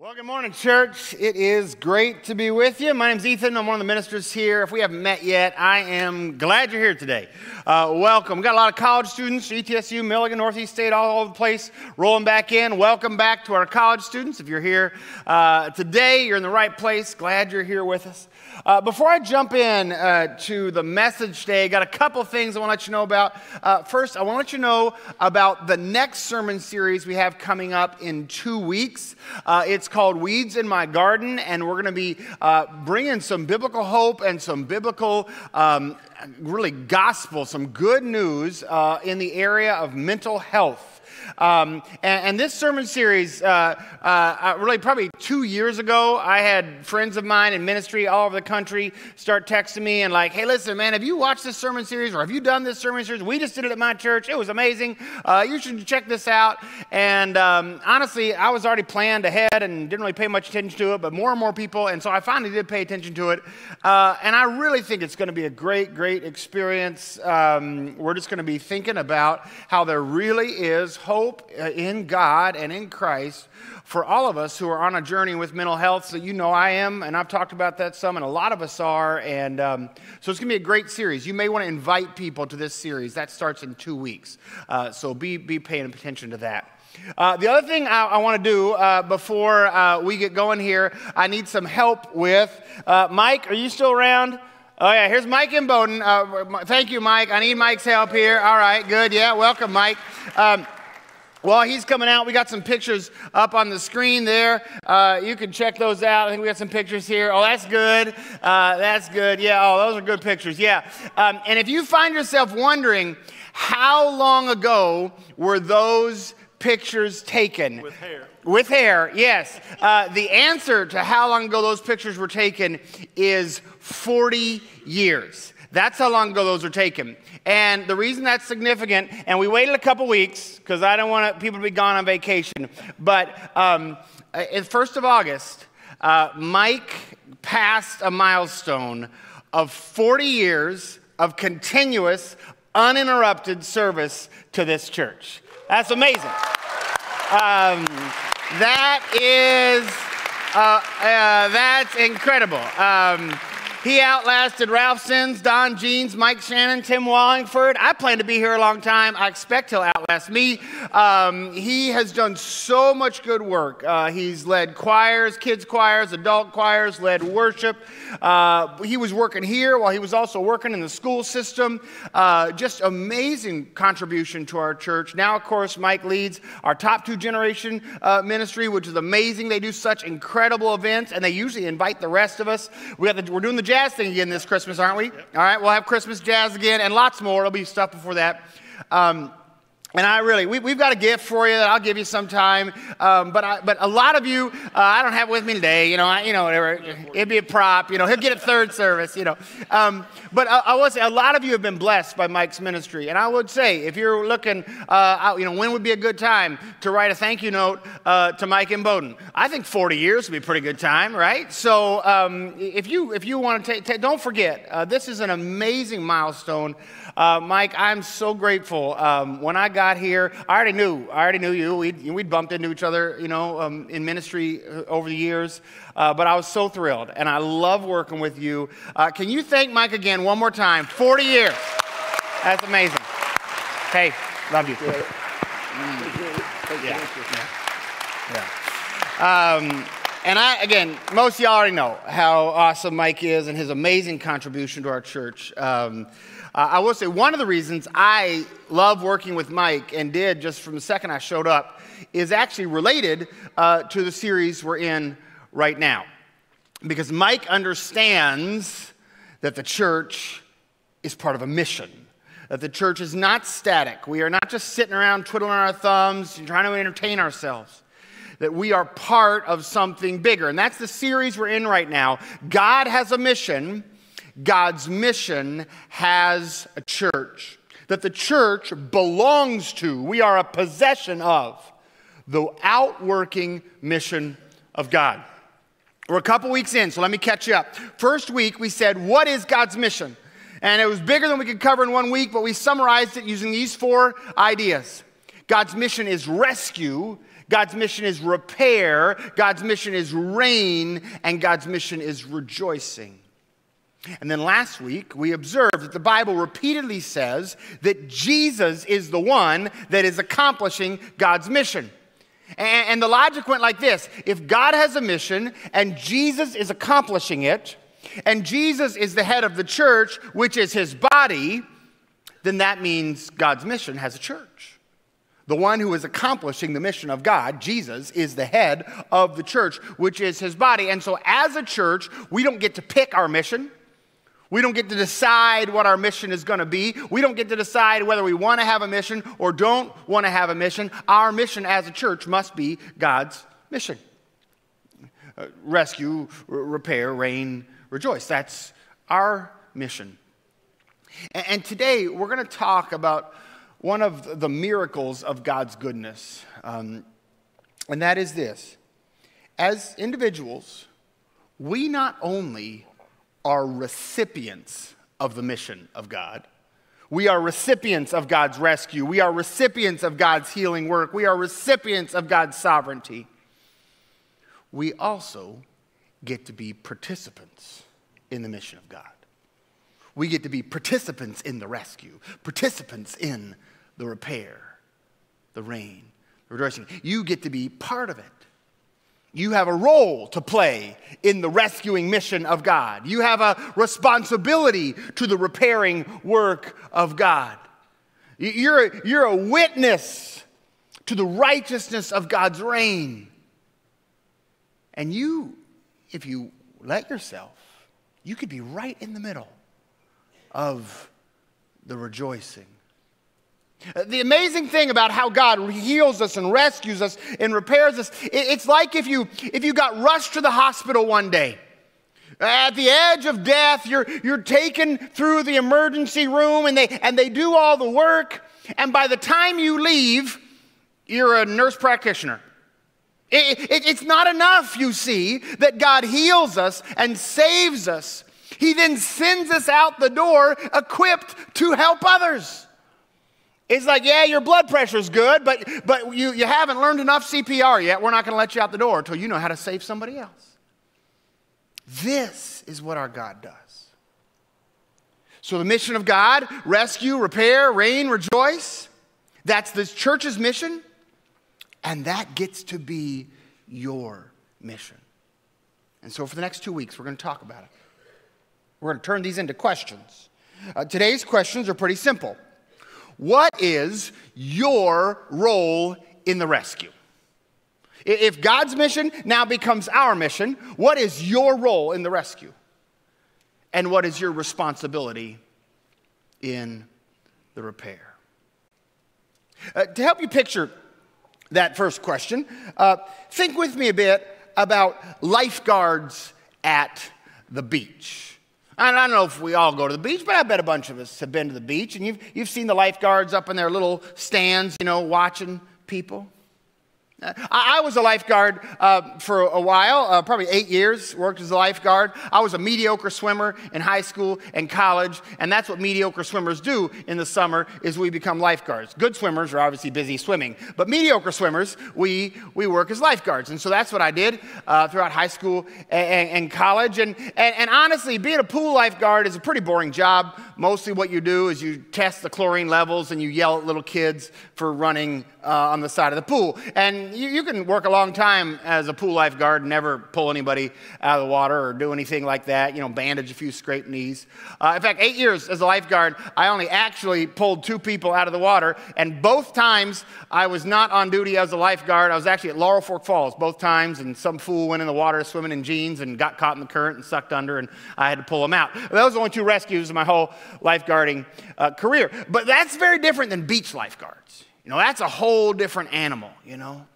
Well, good morning, church. It is great to be with you. My name's Ethan. I'm one of the ministers here. If we haven't met yet, I am glad you're here today. Uh, welcome. We've got a lot of college students, ETSU, Milligan, Northeast State, all over the place, rolling back in. Welcome back to our college students. If you're here uh, today, you're in the right place. Glad you're here with us. Uh, before I jump in uh, to the message today, I got a couple things I want to let you know about. Uh, first, I want to let you know about the next sermon series we have coming up in two weeks. Uh, it's called Weeds in My Garden, and we're going to be uh, bringing some biblical hope and some biblical, um, really gospel, some good news uh, in the area of mental health. Um, and, and, this sermon series, uh, uh, uh, really probably two years ago, I had friends of mine in ministry all over the country start texting me and like, hey, listen, man, have you watched this sermon series or have you done this sermon series? We just did it at my church. It was amazing. Uh, you should check this out. And um, honestly, I was already planned ahead and didn't really pay much attention to it, but more and more people, and so I finally did pay attention to it. Uh, and I really think it's going to be a great, great experience. Um, we're just going to be thinking about how there really is hope hope uh, in God and in Christ for all of us who are on a journey with mental health. So, you know, I am, and I've talked about that some, and a lot of us are. And um, so, it's going to be a great series. You may want to invite people to this series. That starts in two weeks. Uh, so, be, be paying attention to that. Uh, the other thing I, I want to do uh, before uh, we get going here, I need some help with. Uh, Mike, are you still around? Oh, yeah, here's Mike and Bowden. Uh, thank you, Mike. I need Mike's help here. All right, good. Yeah, welcome, Mike. Um, well, he's coming out. We got some pictures up on the screen there. Uh, you can check those out. I think we got some pictures here. Oh, that's good. Uh, that's good. Yeah. Oh, those are good pictures. Yeah. Um, and if you find yourself wondering, how long ago were those pictures taken? With hair. With hair, yes. Uh, the answer to how long ago those pictures were taken is 40 years. That's how long ago those were taken. And the reason that's significant, and we waited a couple weeks because I don't want people to be gone on vacation, but um, in 1st of August, uh, Mike passed a milestone of 40 years of continuous, uninterrupted service to this church. That's amazing. Um, that is, uh, uh, that's incredible. Um, he outlasted Ralph Sins, Don Jeans, Mike Shannon, Tim Wallingford. I plan to be here a long time. I expect he'll outlast me. Um, he has done so much good work. Uh, he's led choirs, kids' choirs, adult choirs, led worship. Uh, he was working here while he was also working in the school system. Uh, just amazing contribution to our church. Now, of course, Mike leads our top two generation uh, ministry, which is amazing. They do such incredible events, and they usually invite the rest of us. We the, we're doing the jazz thing again this Christmas, aren't we? Yep. All right, we'll have Christmas jazz again and lots more. There'll be stuff before that. Um, and I really, we, have got a gift for you that I'll give you sometime. Um, but, I, but a lot of you, uh, I don't have with me today. You know, I, you know, whatever. It'd be a prop. You know, he'll get it third service. You know, um, but I, I will say a lot of you have been blessed by Mike's ministry. And I would say, if you're looking, uh, out, you know, when would be a good time to write a thank you note uh, to Mike and Bowden? I think 40 years would be a pretty good time, right? So um, if you if you want to take, don't forget, uh, this is an amazing milestone. Uh, Mike, I'm so grateful. Um, when I here, I already knew. I already knew you. We'd, we'd bumped into each other, you know, um, in ministry uh, over the years. Uh, but I was so thrilled, and I love working with you. Uh, can you thank Mike again one more time? 40 years. That's amazing. Hey, love you. Yeah. yeah. Um, and I, again, most of y'all already know how awesome Mike is and his amazing contribution to our church. Um, uh, I will say one of the reasons I love working with Mike and did just from the second I showed up is actually related uh, to the series we're in right now. Because Mike understands that the church is part of a mission, that the church is not static. We are not just sitting around twiddling our thumbs and trying to entertain ourselves that we are part of something bigger. And that's the series we're in right now. God has a mission, God's mission has a church that the church belongs to. We are a possession of the outworking mission of God. We're a couple weeks in, so let me catch you up. First week, we said, What is God's mission? And it was bigger than we could cover in one week, but we summarized it using these four ideas God's mission is rescue, God's mission is repair, God's mission is reign, and God's mission is rejoicing. And then last week, we observed that the Bible repeatedly says that Jesus is the one that is accomplishing God's mission. And, the logic went like this if God has a mission and Jesus is accomplishing it, and Jesus is the head of the church, which is his body, then that means God's mission has a church. The one who is accomplishing the mission of God, Jesus, is the head of the church, which is his body. And so, as a church, we don't get to pick our mission. We don't get to decide what our mission is going to be. We don't get to decide whether we want to have a mission or don't want to have a mission. Our mission as a church must be God's mission uh, rescue, repair, reign, rejoice. That's our mission. And, and today we're going to talk about one of the miracles of God's goodness, um, and that is this. As individuals, we not only are recipients of the mission of God. We are recipients of God's rescue. We are recipients of God's healing work. We are recipients of God's sovereignty. We also get to be participants in the mission of God. We get to be participants in the rescue, participants in the repair, the reign, the rejoicing. You get to be part of it. You have a role to play in the rescuing mission of God. You have a responsibility to the repairing work of God. You're you're a witness to the righteousness of God's reign. And you, if you let yourself, you could be right in the middle of the rejoicing Uh, the amazing thing about how God heals us and rescues us and repairs us, it's like if you, if you got rushed to the hospital one day. At the edge of death, you're, you're taken through the emergency room and they, and they do all the work. And by the time you leave, you're a nurse practitioner. It, it, it's not enough, you see, that God heals us and saves us. He then sends us out the door equipped to help others. It's like, yeah, your blood pressure's good, but, but you, you haven't learned enough CPR yet. We're not going to let you out the door until you know how to save somebody else. This is what our God does. So, the mission of God rescue, repair, reign, rejoice that's the church's mission, and that gets to be your mission. And so, for the next two weeks, we're going to talk about it. We're going to turn these into questions. Uh, today's questions are pretty simple. What is your role in the rescue? If God's mission now becomes our mission, what is your role in the rescue? And what is your responsibility in the repair? Uh, to help you picture that first question, uh, think with me a bit about lifeguards at the beach. I don't know if we all go to the beach, but I bet a bunch of us have been to the beach and you've, you've seen the lifeguards up in their little stands, you know, watching people. I was a lifeguard uh, for a while, uh, probably eight years, worked as a lifeguard. I was a mediocre swimmer in high school and college, and that's what mediocre swimmers do in the summer is we become lifeguards. Good swimmers are obviously busy swimming, but mediocre swimmers, we, we work as lifeguards. And so that's what I did uh, throughout high school and, and college. And, and, and honestly, being a pool lifeguard is a pretty boring job. Mostly what you do is you test the chlorine levels and you yell at little kids for running uh, on the side of the pool. And you, you, can work a long time as a pool lifeguard and never pull anybody out of the water or do anything like that, you know, bandage a few scraped knees. Uh, in fact, eight years as a lifeguard, I only actually pulled two people out of the water. And both times I was not on duty as a lifeguard. I was actually at Laurel Fork Falls both times, and some fool went in the water swimming in jeans and got caught in the current and sucked under, and I had to pull him out. Those are the only two rescues in my whole lifeguarding uh, career. But that's very different than beach lifeguards. You know, that's a whole different animal, you know.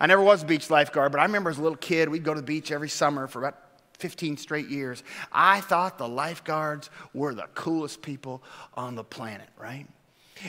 I never was a beach lifeguard, but I remember as a little kid, we'd go to the beach every summer for about 15 straight years. I thought the lifeguards were the coolest people on the planet, right?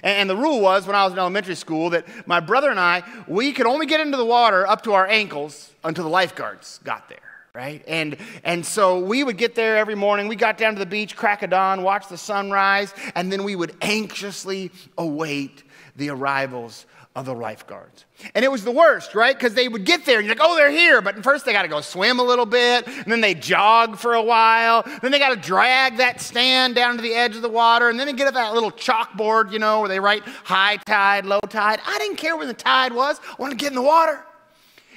And the rule was when I was in elementary school that my brother and I, we could only get into the water up to our ankles until the lifeguards got there right? And, and so we would get there every morning. We got down to the beach, crack of dawn, watch the sunrise, and then we would anxiously await the arrivals of the lifeguards. And it was the worst, right? Because they would get there and you're like, oh, they're here. But first they got to go swim a little bit, and then they jog for a while. Then they got to drag that stand down to the edge of the water, and then they get at that little chalkboard, you know, where they write high tide, low tide. I didn't care when the tide was. I wanted to get in the water.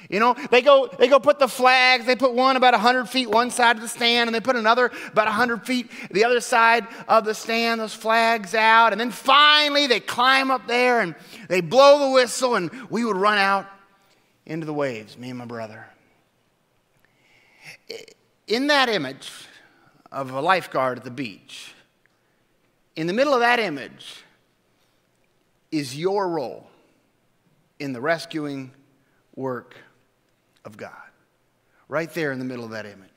You know, they go, they go put the flags, they put one about 100 feet one side of the stand, and they put another about 100 feet the other side of the stand, those flags out. And then finally they climb up there and they blow the whistle, and we would run out into the waves, me and my brother. In that image of a lifeguard at the beach, in the middle of that image is your role in the rescuing work of God. Right there in the middle of that image.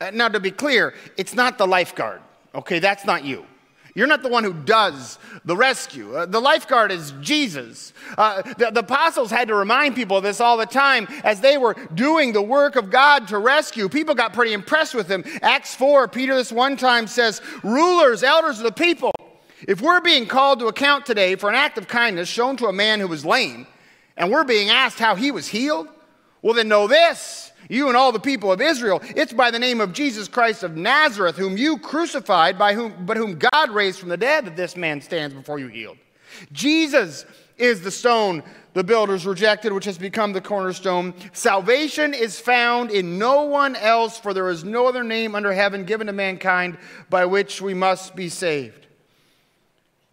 Uh, now, to be clear, it's not the lifeguard, okay? That's not you. You're not the one who does the rescue. Uh, the lifeguard is Jesus. Uh, the, the, apostles had to remind people of this all the time as they were doing the work of God to rescue. People got pretty impressed with them. Acts 4, Peter this one time says, Rulers, elders of the people, if we're being called to account today for an act of kindness shown to a man who was lame, and we're being asked how he was healed, well, then know this, you and all the people of Israel, it's by the name of Jesus Christ of Nazareth, whom you crucified, by whom, but whom God raised from the dead, that this man stands before you healed. Jesus is the stone the builders rejected, which has become the cornerstone. Salvation is found in no one else, for there is no other name under heaven given to mankind by which we must be saved.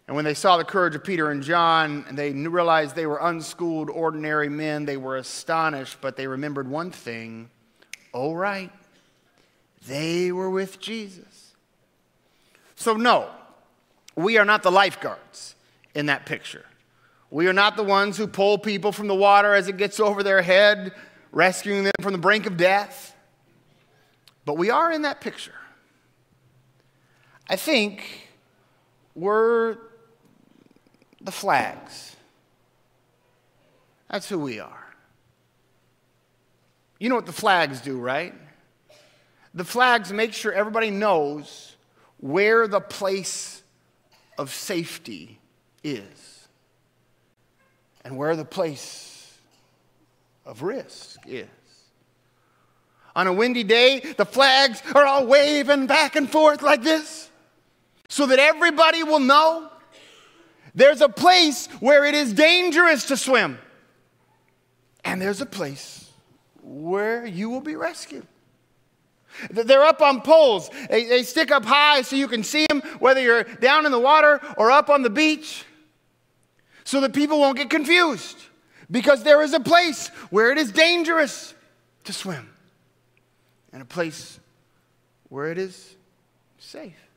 And when they saw the courage of Peter and John, and they realized they were unschooled, ordinary men, they were astonished, but they remembered one thing oh, right, they were with Jesus. So, no, we are not the lifeguards in that picture. We are not the ones who pull people from the water as it gets over their head, rescuing them from the brink of death. But we are in that picture. I think we're the flags. That's who we are. You know what the flags do, right? The flags make sure everybody knows where the place of safety is and where the place of risk is. On a windy day, the flags are all waving back and forth like this so that everybody will know there's a place where it is dangerous to swim, and there's a place where you will be rescued. They're up on poles. They, they, stick up high so you can see them, whether you're down in the water or up on the beach, so that people won't get confused. Because there is a place where it is dangerous to swim, and a place where it is safe.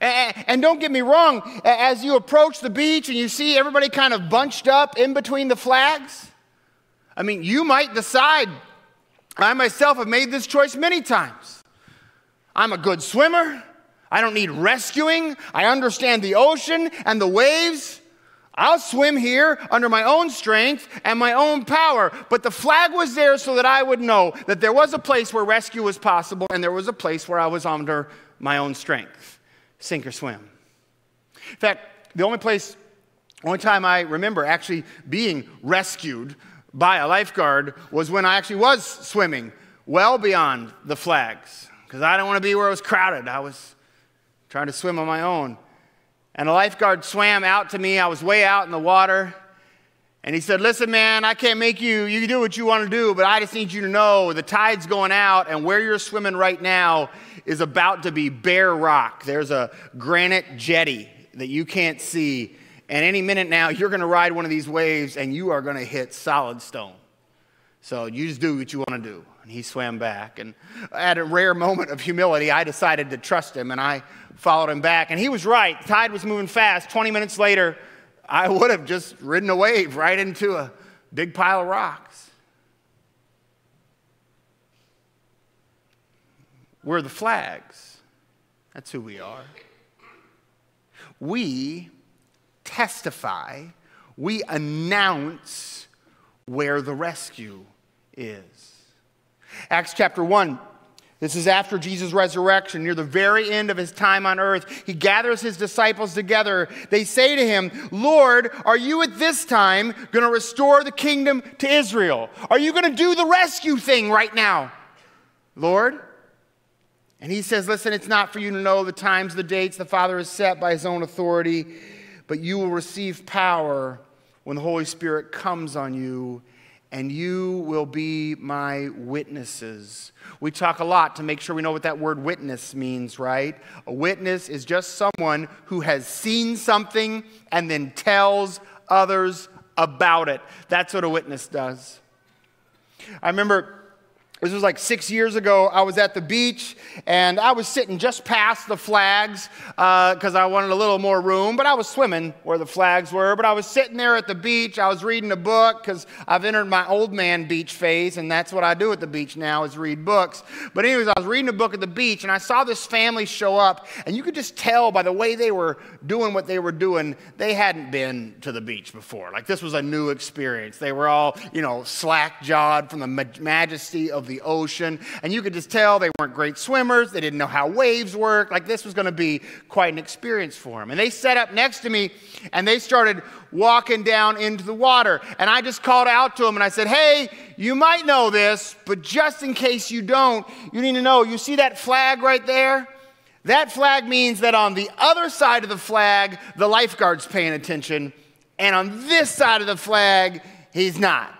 And don't get me wrong, as you approach the beach and you see everybody kind of bunched up in between the flags, I mean, you might decide. I myself have made this choice many times. I'm a good swimmer. I don't need rescuing. I understand the ocean and the waves. I'll swim here under my own strength and my own power. But the flag was there so that I would know that there was a place where rescue was possible and there was a place where I was under my own strength sink or swim. In fact, the only place, only time I remember actually being rescued by a lifeguard was when I actually was swimming well beyond the flags because I didn't want to be where it was crowded. I was trying to swim on my own. And a lifeguard swam out to me. I was way out in the water. And he said, Listen, man, I can't make you, you do what you want to do, but I just need you to know the tide's going out, and where you're swimming right now is about to be bare rock. There's a granite jetty that you can't see. And any minute now, you're going to ride one of these waves and you are going to hit solid stone. So you just do what you want to do. And he swam back. And at a rare moment of humility, I decided to trust him and I followed him back. And he was right. The tide was moving fast. 20 minutes later, I would have just ridden a wave right into a big pile of rocks. We're the flags. That's who we are. We testify, we announce where the rescue is. Acts chapter 1 This is after Jesus' resurrection, near the very end of his time on earth. He gathers his disciples together. They say to him, Lord, are you at this time going to restore the kingdom to Israel? Are you going to do the rescue thing right now, Lord? And he says, Listen, it's not for you to know the times, the dates the Father has set by his own authority, but you will receive power when the Holy Spirit comes on you and you will be my witnesses. We talk a lot to make sure we know what that word witness means, right? A witness is just someone who has seen something and then tells others about it. That's what a witness does. I remember this was like six years ago. I was at the beach and I was sitting just past the flags because uh, I wanted a little more room, but I was swimming where the flags were. But I was sitting there at the beach. I was reading a book because I've entered my old man beach phase, and that's what I do at the beach now is read books. But, anyways, I was reading a book at the beach and I saw this family show up, and you could just tell by the way they were doing what they were doing, they hadn't been to the beach before. Like, this was a new experience. They were all, you know, slack jawed from the majesty of the the ocean. And you could just tell they weren't great swimmers. They didn't know how waves work. Like this was going to be quite an experience for them. And they sat up next to me and they started walking down into the water. And I just called out to them and I said, Hey, you might know this, but just in case you don't, you need to know you see that flag right there? That flag means that on the other side of the flag, the lifeguard's paying attention. And on this side of the flag, he's not.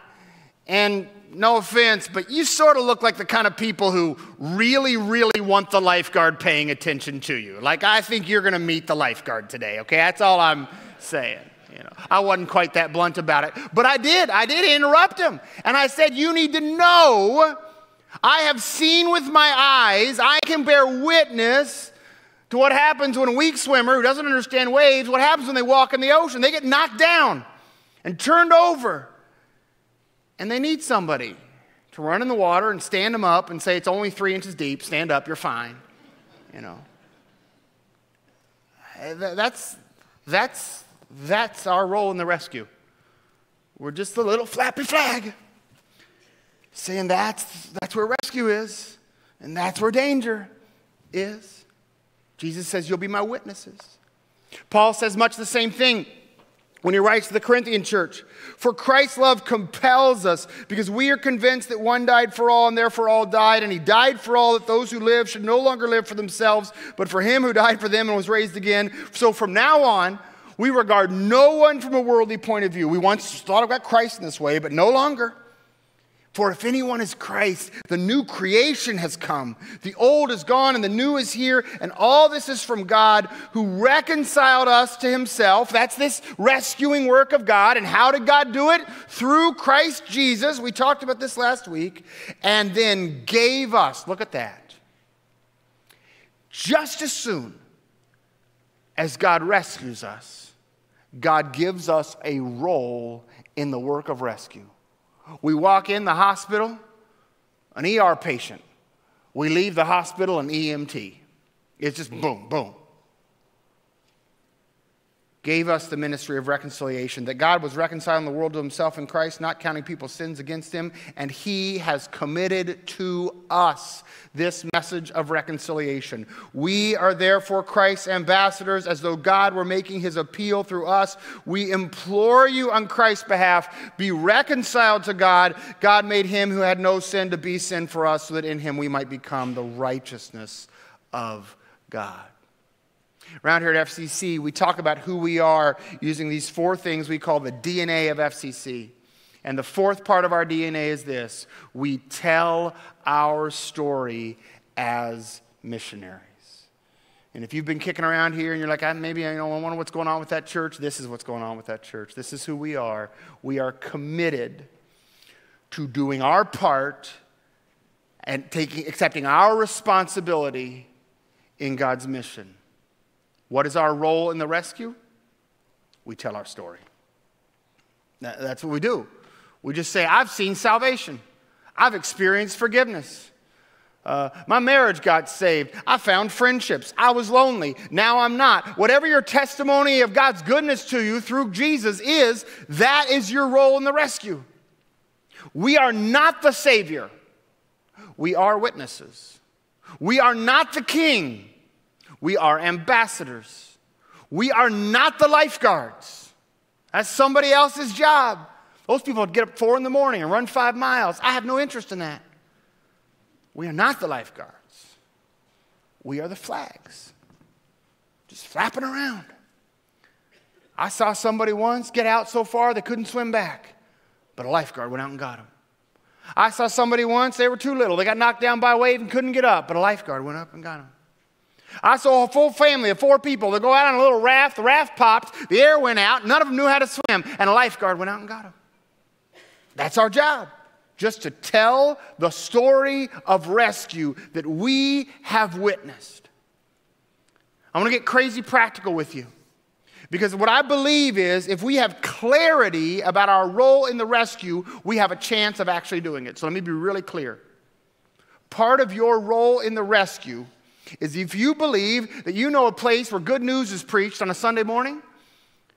And no offense, but you sort of look like the kind of people who really, really want the lifeguard paying attention to you. Like, I think you're going to meet the lifeguard today, okay? That's all I'm saying. You know, I wasn't quite that blunt about it, but I did. I did interrupt him. And I said, You need to know I have seen with my eyes, I can bear witness to what happens when a weak swimmer who doesn't understand waves, what happens when they walk in the ocean. They get knocked down and turned over and they need somebody to run in the water and stand them up and say, It's only three inches deep, stand up, you're fine. You know. Eh, that's, that's, that's our role in the rescue. We're just a little flappy flag saying that's, that's where rescue is, and that's where danger is. Jesus says, You'll be my witnesses. Paul says much the same thing when he writes to the Corinthian church. For Christ's love compels us because we are convinced that one died for all and therefore all died, and he died for all that those who live should no longer live for themselves, but for him who died for them and was raised again. So from now on, we regard no one from a worldly point of view. We once thought about Christ in this way, but no longer. For if anyone is Christ, the new creation has come. The old is gone and the new is here. And all this is from God who reconciled us to himself. That's this rescuing work of God. And how did God do it? Through Christ Jesus. We talked about this last week. And then gave us, look at that, just as soon as God rescues us, God gives us a role in the work of rescue. We walk in the hospital, an ER patient. We leave the hospital, an EMT. It's just boom, boom gave us the ministry of reconciliation, that God was reconciling the world to himself in Christ, not counting people's sins against him, and he has committed to us this message of reconciliation. We are therefore Christ's ambassadors, as though God were making his appeal through us. We implore you on Christ's behalf, be reconciled to God. God made him who had no sin to be sin for us, so that in him we might become the righteousness of God. Around here at FCC, we talk about who we are using these four things we call the DNA of FCC. And the fourth part of our DNA is this we tell our story as missionaries. And if you've been kicking around here and you're like, I, maybe I, I wonder what's going on with that church, this is what's going on with that church. This is who we are. We are committed to doing our part and taking, accepting our responsibility in God's mission. What is our role in the rescue? We tell our story. That's what we do. We just say, I've seen salvation, I've experienced forgiveness. Uh, my marriage got saved. I found friendships. I was lonely. Now I'm not. Whatever your testimony of God's goodness to you through Jesus is, that is your role in the rescue. We are not the Savior, we are witnesses. We are not the king. We are ambassadors. We are not the lifeguards. That's somebody else's job. Those people would get up four in the morning and run five miles. I have no interest in that. We are not the lifeguards. We are the flags, just flapping around. I saw somebody once get out so far they couldn't swim back, but a lifeguard went out and got them. I saw somebody once, they were too little. They got knocked down by a wave and couldn't get up, but a lifeguard went up and got them. I saw a full family of four people. They go out on a little raft, the raft popped, the air went out, none of them knew how to swim, and a lifeguard went out and got them. That's our job, just to tell the story of rescue that we have witnessed. I want to get crazy practical with you. Because what I believe is if we have clarity about our role in the rescue, we have a chance of actually doing it. So let me be really clear. Part of your role in the rescue is if you believe that you know a place where good news is preached on a Sunday morning,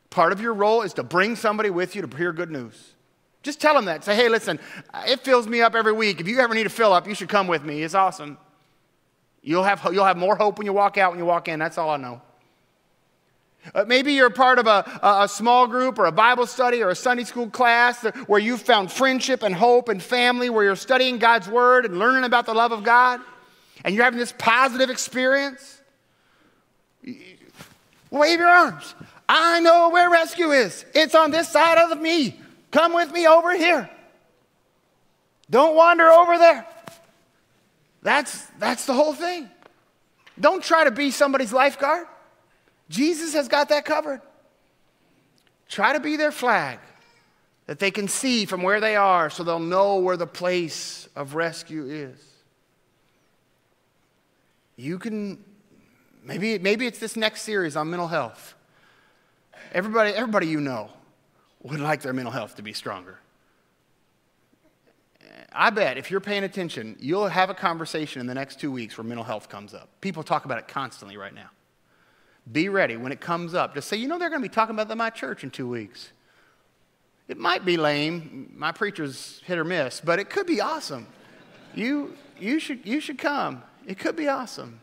part of your role is to bring somebody with you to hear good news. Just tell them that. Say, hey, listen, it fills me up every week. If you ever need a fill up, you should come with me. It's awesome. You'll have, you'll have more hope when you walk out when you walk in. That's all I know. Uh, maybe you're part of a, a, small group or a Bible study or a Sunday school class where you've found friendship and hope and family, where you're studying God's Word and learning about the love of God, and you're having this positive experience. Wave your arms. I know where rescue is. It's on this side of me. Come with me over here. Don't wander over there. That's, that's the whole thing. Don't try to be somebody's lifeguard. Jesus has got that covered. Try to be their flag that they can see from where they are so they'll know where the place of rescue is. You can, maybe, maybe it's this next series on mental health. Everybody, everybody you know would like their mental health to be stronger. I bet if you're paying attention, you'll have a conversation in the next two weeks where mental health comes up. People talk about it constantly right now. Be ready when it comes up. Just say, you know, they're going to be talking about that at my church in two weeks. It might be lame. My preacher's hit or miss, but it could be awesome. You, you, should, you should come. It could be awesome.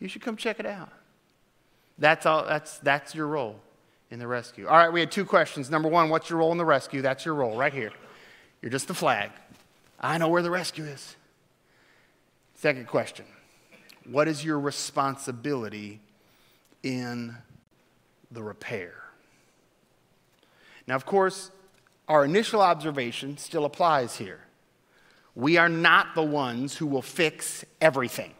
You should come check it out. That's, all, that's, that's your role in the rescue. All right, we had two questions. Number one, what's your role in the rescue? That's your role right here. You're just the flag. I know where the rescue is. Second question What is your responsibility in the repair. Now, of course, our initial observation still applies here. We are not the ones who will fix everything.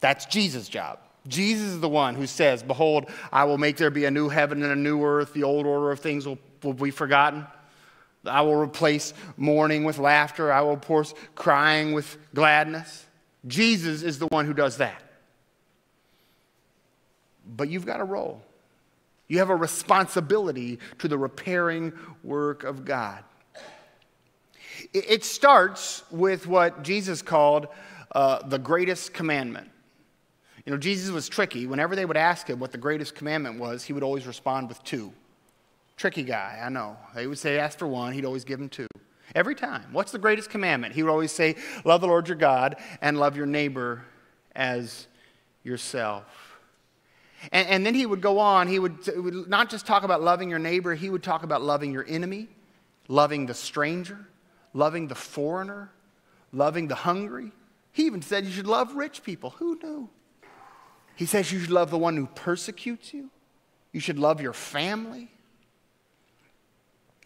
That's Jesus' job. Jesus is the one who says, Behold, I will make there be a new heaven and a new earth. The old order of things will, will be forgotten. I will replace mourning with laughter. I will pour crying with gladness. Jesus is the one who does that but you've got a role. You have a responsibility to the repairing work of God. It starts with what Jesus called uh, the greatest commandment. You know, Jesus was tricky. Whenever they would ask him what the greatest commandment was, he would always respond with two. Tricky guy, I know. They would say, ask for one, he'd always give them two. Every time. What's the greatest commandment? He would always say, love the Lord your God and love your neighbor as yourself. And, and then he would go on, he would, would not just talk about loving your neighbor, he would talk about loving your enemy, loving the stranger, loving the foreigner, loving the hungry. He even said you should love rich people. Who knew? He says you should love the one who persecutes you. You should love your family.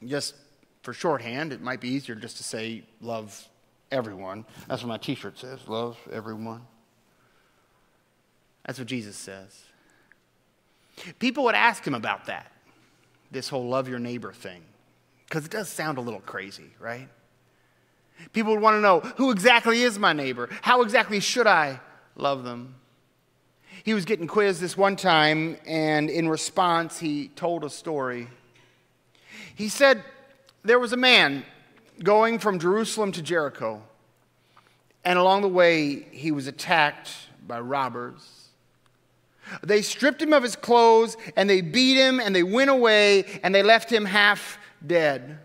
Just for shorthand, it might be easier just to say love everyone. That's what my t shirt says love everyone. That's what Jesus says. People would ask him about that, this whole love your neighbor thing, because it does sound a little crazy, right? People would want to know who exactly is my neighbor? How exactly should I love them? He was getting quizzed this one time, and in response, he told a story. He said there was a man going from Jerusalem to Jericho, and along the way, he was attacked by robbers. They stripped him of his clothes and they beat him and they went away and they left him half dead.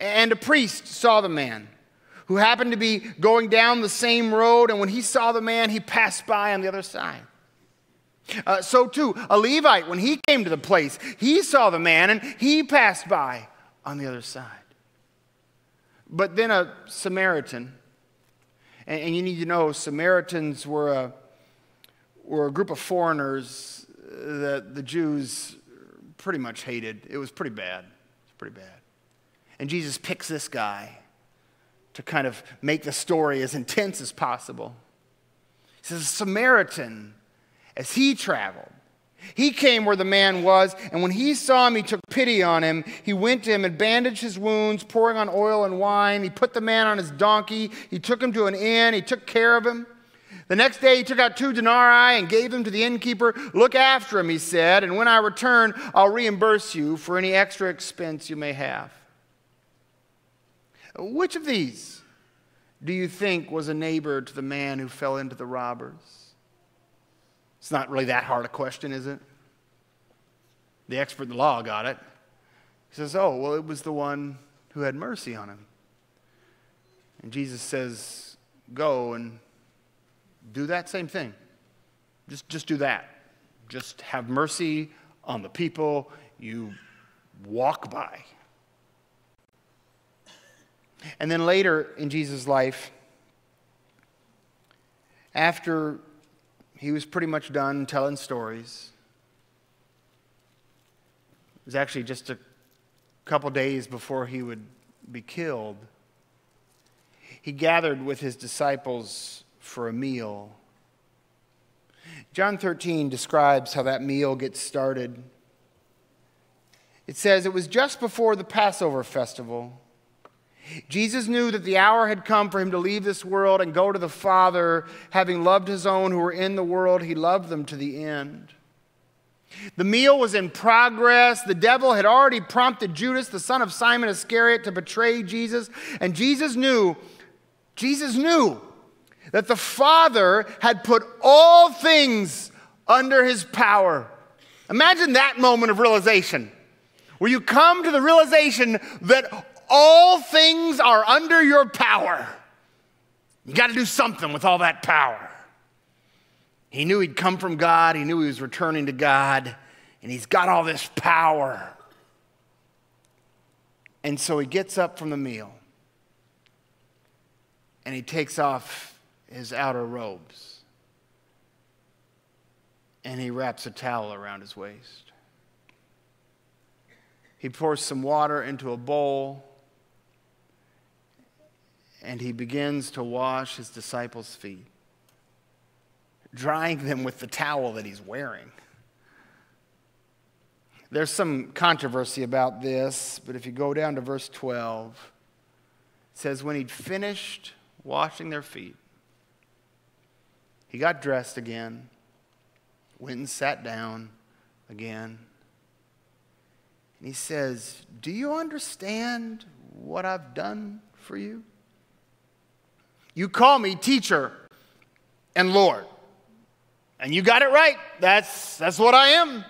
And a priest saw the man who happened to be going down the same road, and when he saw the man, he passed by on the other side. Uh, so, too, a Levite, when he came to the place, he saw the man and he passed by on the other side. But then a Samaritan, and, and you need to know Samaritans were a, were a group of foreigners that the Jews pretty much hated. It was pretty bad. It's pretty bad. And Jesus picks this guy to kind of make the story as intense as possible. He says, Samaritan as he traveled. He came where the man was, and when he saw him, he took pity on him. He went to him and bandaged his wounds, pouring on oil and wine. He put the man on his donkey. He took him to an inn. He took care of him. The next day, he took out two denarii and gave them to the innkeeper. Look after him, he said, and when I return, I'll reimburse you for any extra expense you may have. Which of these do you think was a neighbor to the man who fell into the robbers? It's not really that hard a question, is it? The expert in the law got it. He says, Oh, well, it was the one who had mercy on him. And Jesus says, Go and do that same thing. Just, just do that. Just have mercy on the people you walk by. And then later in Jesus' life, after he was pretty much done telling stories. It was actually just a couple days before he would be killed. He gathered with his disciples for a meal. John 13 describes how that meal gets started. It says, It was just before the Passover festival. Jesus knew that the hour had come for him to leave this world and go to the Father. Having loved his own who were in the world, he loved them to the end. The meal was in progress. The devil had already prompted Judas, the son of Simon Iscariot, to betray Jesus. And Jesus knew, Jesus knew that the Father had put all things under his power. Imagine that moment of realization where you come to the realization that all things are under your power. You got to do something with all that power. He knew he'd come from God, he knew he was returning to God, and he's got all this power. And so he gets up from the meal and he takes off his outer robes and he wraps a towel around his waist. He pours some water into a bowl and he begins to wash his disciples' feet, drying them with the towel that he's wearing. There's some controversy about this, but if you go down to verse 12, it says, When he'd finished washing their feet, he got dressed again, went and sat down again. And he says, Do you understand what I've done for you? You call me teacher and Lord. And you got it right. That's, that's what I am.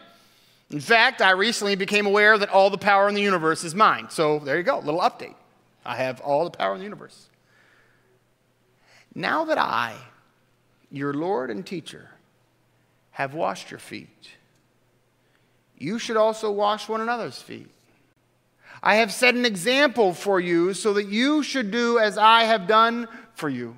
In fact, I recently became aware that all the power in the universe is mine. So there you go, little update. I have all the power in the universe. Now that I, your Lord and teacher, have washed your feet, you should also wash one another's feet. I have set an example for you so that you should do as I have done for you.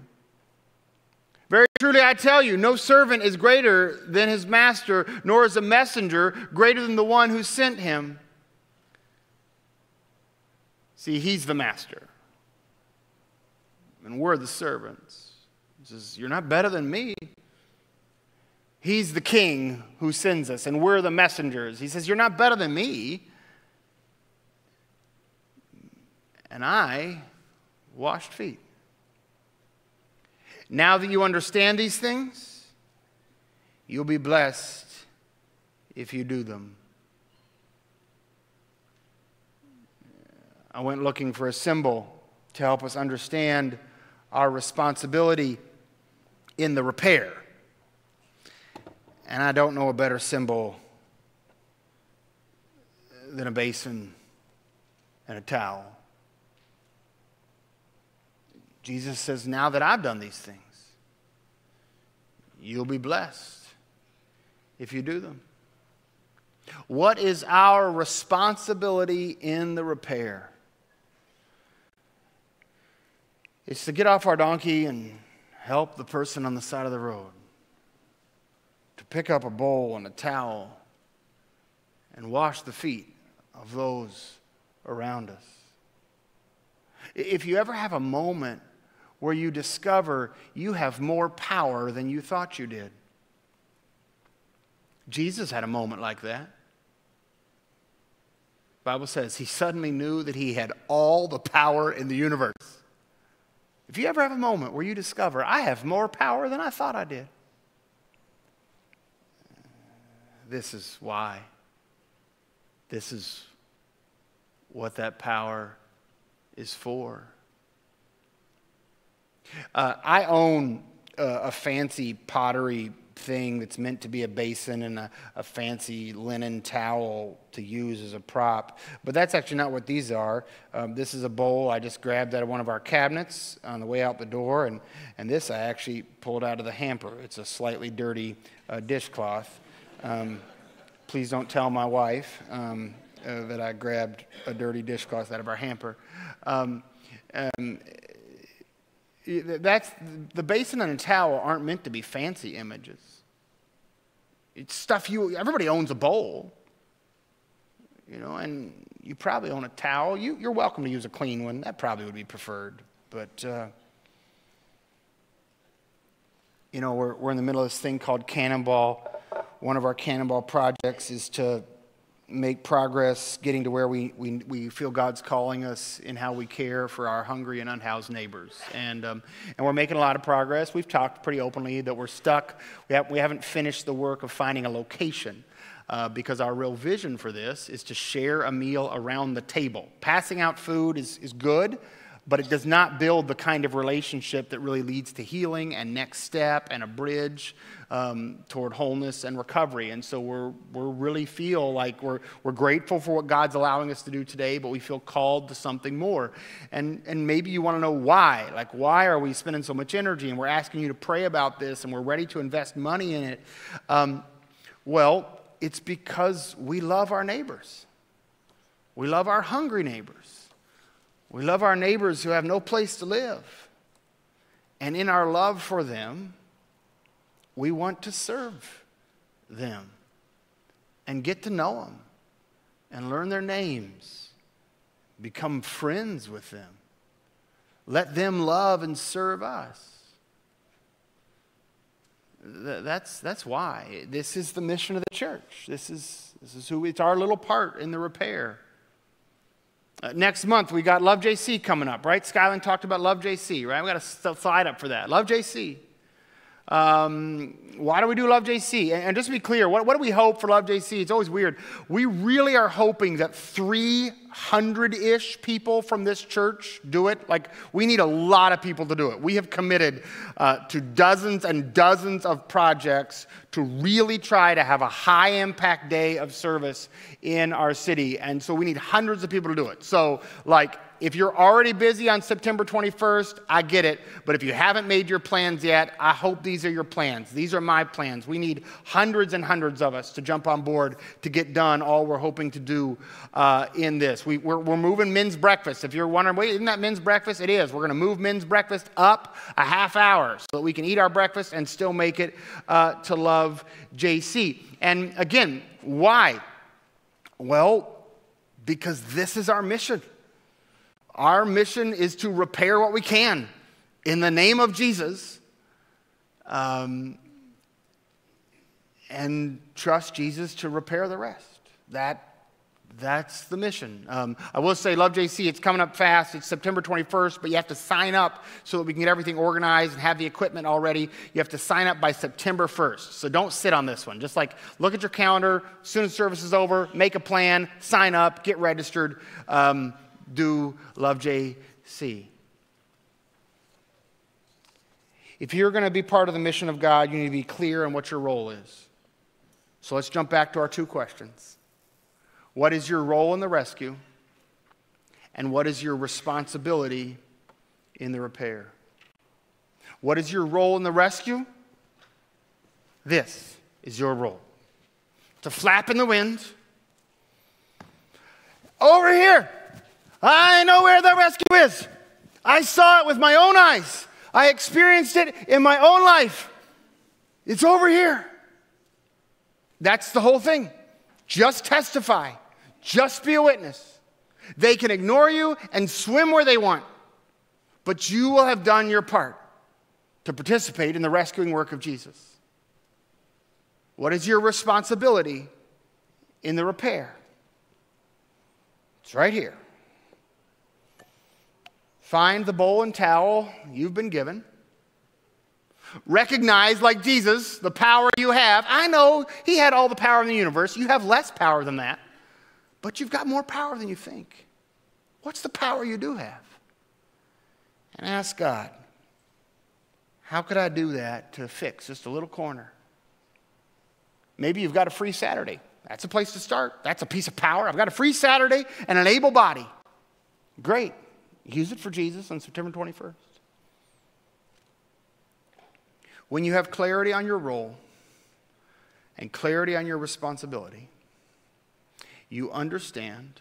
Very truly, I tell you, no servant is greater than his master, nor is a messenger greater than the one who sent him. See, he's the master, and we're the servants. He says, You're not better than me. He's the king who sends us, and we're the messengers. He says, You're not better than me. and I washed feet. Now that you understand these things, you'll be blessed if you do them. I went looking for a symbol to help us understand our responsibility in the repair. And I don't know a better symbol than a basin and a towel. Jesus says, Now that I've done these things, you'll be blessed if you do them. What is our responsibility in the repair? It's to get off our donkey and help the person on the side of the road, to pick up a bowl and a towel and wash the feet of those around us. If you ever have a moment where you discover you have more power than you thought you did, Jesus had a moment like that. The Bible says he suddenly knew that he had all the power in the universe. If you ever have a moment where you discover, I have more power than I thought I did, this is why. This is what that power is for. Uh, I own a fancy pottery thing that's meant to be a basin and a, a, fancy linen towel to use as a prop. But that's actually not what these are. Um, this is a bowl I just grabbed out of one of our cabinets on the way out the door, and, and this I actually pulled out of the hamper. It's a slightly dirty uh, dishcloth. Um, please don't tell my wife um, uh, that I grabbed a dirty dishcloth out of our hamper. That's the basin and a towel aren't meant to be fancy images. It's stuff you everybody owns a bowl, you know, and you probably own a towel. You, you're welcome to use a clean one. That probably would be preferred, but. Uh, you know, we're, we're in the middle of this thing called Cannonball. One of our Cannonball projects is to make progress getting to where we, we, we feel God's calling us in how we care for our hungry and unhoused neighbors. And, um, and we're making a lot of progress. We've talked pretty openly that we're stuck. We, have, we haven't finished the work of finding a location. Uh, because our real vision for this is to share a meal around the table. Passing out food is, is good, but it does not build the kind of relationship that really leads to healing and next step and a bridge um, toward wholeness and recovery. And so we're, we're really feel like we're, we're grateful for what God's allowing us to do today, but we feel called to something more. And, and maybe you want to know why. Like, why are we spending so much energy? And we're asking you to pray about this and we're ready to invest money in it. Um, well, it's because we love our neighbors. We love our hungry neighbors. We love our neighbors who have no place to live. And in our love for them, we want to serve them and get to know them and learn their names, become friends with them. Let them love and serve us. That's, that's why. This is the mission of the church. This is, this is who it's our little part in the repair. Uh, next month, we got Love JC coming up, right? Skyland talked about Love JC, right? We got a slide up for that. Love JC. Um, why do we do Love JC? And, and just to be clear, what, what do we hope for Love JC? It's always weird. We really are hoping that 300 ish people from this church do it. Like, we need a lot of people to do it. We have committed uh, to dozens and dozens of projects to really try to have a high impact day of service in our city. And so we need hundreds of people to do it. So, like, if you're already busy on September 21st, I get it. But if you haven't made your plans yet, I hope these are your plans. These are my plans. We need hundreds and hundreds of us to jump on board to get done all we're hoping to do uh, in this. We, are moving men's breakfast. If you're wondering, wait, isn't that men's breakfast? It is. We're going to move men's breakfast up a half hour so that we can eat our breakfast and still make it uh, to love JC. And again, why? Well, because this is our mission. Our mission is to repair what we can in the name of Jesus um, and trust Jesus to repair the rest. That, that's the mission. Um, I will say, Love JC, it's coming up fast. It's September 21st, but you have to sign up so that we can get everything organized and have the equipment already. You have to sign up by September 1st. So don't sit on this one. Just like look at your calendar, soon as service is over, make a plan, sign up, get registered. Um, do Love JC. If you're going to be part of the mission of God, you need to be clear on what your role is. So let's jump back to our two questions. What is your role in the rescue? And what is your responsibility in the repair. What is your role in the rescue? This is your role to flap in the wind. Over here, I know where the rescue is. I saw it with my own eyes. I experienced it in my own life. It's over here. That's the whole thing. Just testify, just be a witness. They can ignore you and swim where they want, but you will have done your part to participate in the rescuing work of Jesus. What is your responsibility in the repair? It's right here. Find the bowl and towel you've been given. Recognize, like Jesus, the power you have. I know he had all the power in the universe. You have less power than that, but you've got more power than you think. What's the power you do have? And ask God, how could I do that to fix just a little corner? Maybe you've got a free Saturday. That's a place to start. That's a piece of power. I've got a free Saturday and an able body. Great. Use it for Jesus on September 21st. When you have clarity on your role and clarity on your responsibility, you understand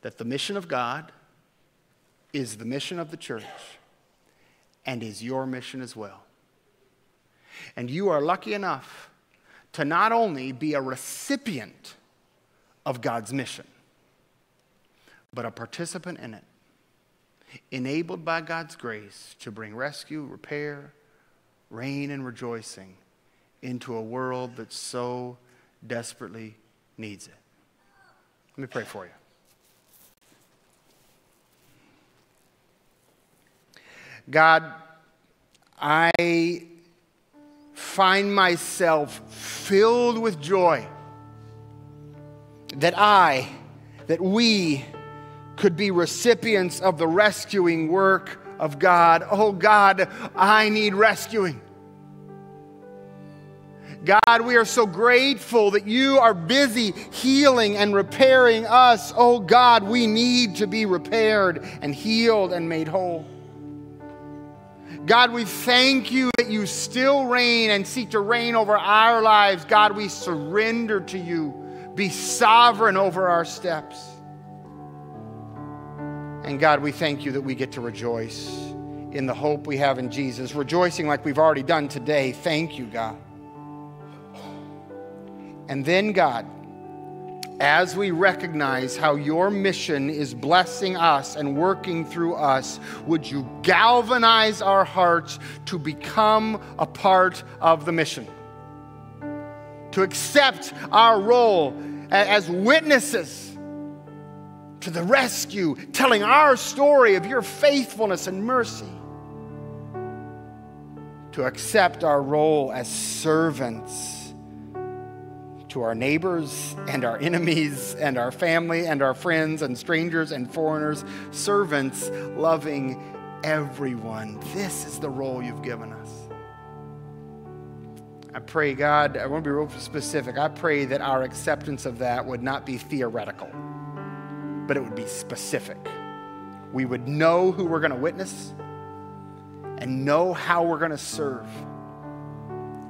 that the mission of God is the mission of the church and is your mission as well. And you are lucky enough to not only be a recipient of God's mission, but a participant in it enabled by God's grace to bring rescue, repair, reign, and rejoicing into a world that so desperately needs it. Let me pray for you. God, I find myself filled with joy that I, that we, could be recipients of the rescuing work of God. Oh God, I need rescuing. God, we are so grateful that you are busy healing and repairing us. Oh God, we need to be repaired and healed and made whole. God, we thank you that you still reign and seek to reign over our lives. God, we surrender to you. Be sovereign over our steps. And God, we thank you that we get to rejoice in the hope we have in Jesus, rejoicing like we've already done today. Thank you, God. And then, God, as we recognize how your mission is blessing us and working through us, would you galvanize our hearts to become a part of the mission? To accept our role as witnesses to the rescue, telling our story of your faithfulness and mercy. To accept our role as servants to our neighbors and our enemies and our family and our friends and strangers and foreigners, servants loving everyone. This is the role you've given us. I pray, God, I want to be real specific. I pray that our acceptance of that would not be theoretical but it would be specific. We would know who we're going to witness and know how we're going to serve.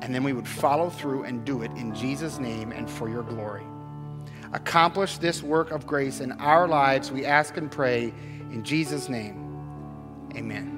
And then we would follow through and do it in Jesus' name and for your glory. Accomplish this work of grace in our lives, we ask and pray in Jesus' name. Amen.